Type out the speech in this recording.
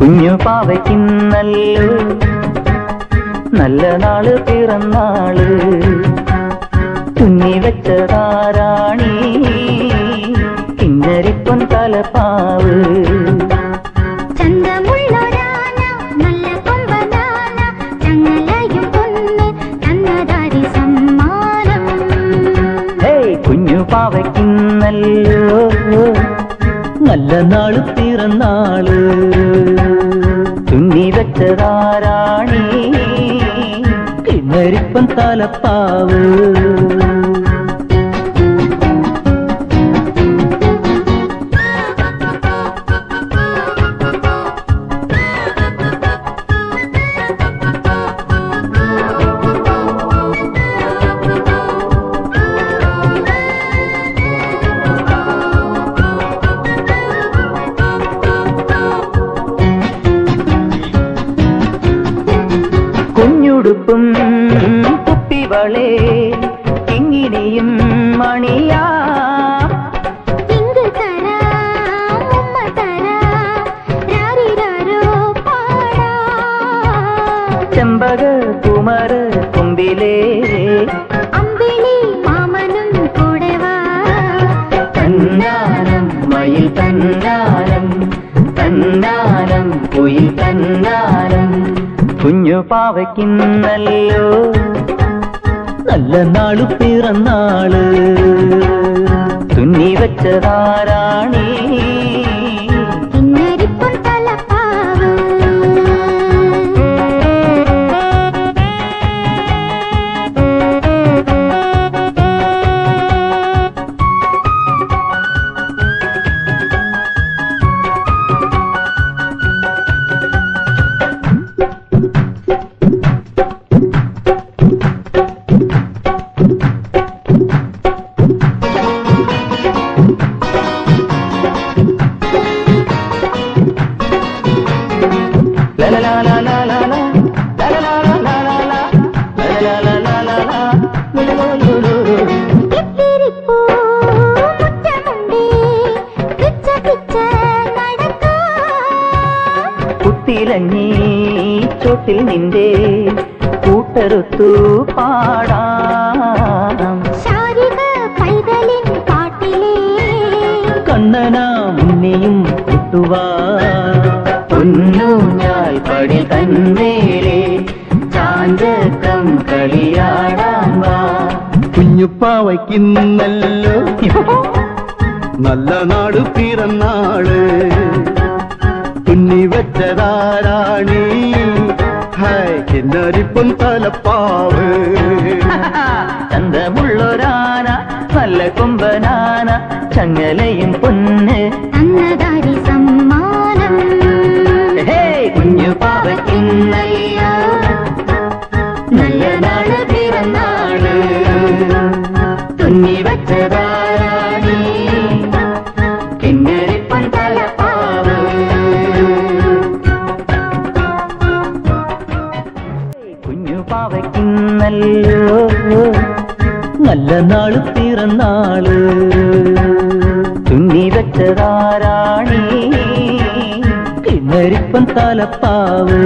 കുഞ്ഞു പാവയ്ക്കുന്നല്ല നല്ല നാൾ പിറന്നാൾ. തുന്നി വെച്ചതാരാണി? കിന്നരിപ്പൊൻ തലപ്പാവ്. കുഞ്ഞു പാവയ്ക്കുന്നല്ലോ നല്ല നാൾ പിറന്നാൾ. തുന്നി വെച്ചതാരാണി കിന്നരിപ്പൻ തലപ്പാവ്. துடுப்பும் குப்பிவளே எங்கினியும் மணியா. செம்பக குமர கும்பிலே அம்பினி மாமனும் கூடவா தன்னாரம் மயில் தன்னாரம் தன்னாரம் புயல் தன்னாரம். കുഞ്ഞു പാവയ്ക്കുന്നല്ലോ. നല്ല നാളു പിറന്നാൾ. തുന്നി വെച്ചതാരാണി കുത്തിലഞ്ഞി ചോട്ടിൽ നിന്റെ കൂട്ടറുത്തു പാടാം. കണ്ണനാ മുന്നെയും കൂട്ടുവാ. പൊന്നൂഞ്ഞാൽ പടി തന്നേലേ ചാഞ്ചക്കം കളിയാടാം വാ. കുഞ്ഞുപ്പാവയ്ക്കുന്നല്ലോ നല്ല നാട് പിറന്നാൾ. തുന്നി വെച്ചതാരാണി ഹായ് കിന്നരിപ്പൻ തലപ്പാവ് ചന്തമുള്ളൊരാന നല്ല കൊമ്പനാന ചങ്ങലയും പൊന്ന് തന്നതാരി സമ്മാനം ഹേ കുഞ്ഞു പാവയ്ക്കുന്നയ്യ പാവയ്ക്കുന്നല്ലോ നല്ല നാൾ പിറന്നാൾ. തുന്നി വെച്ചതാരാണി? കിന്നരിപ്പൻ തലപ്പാവ്.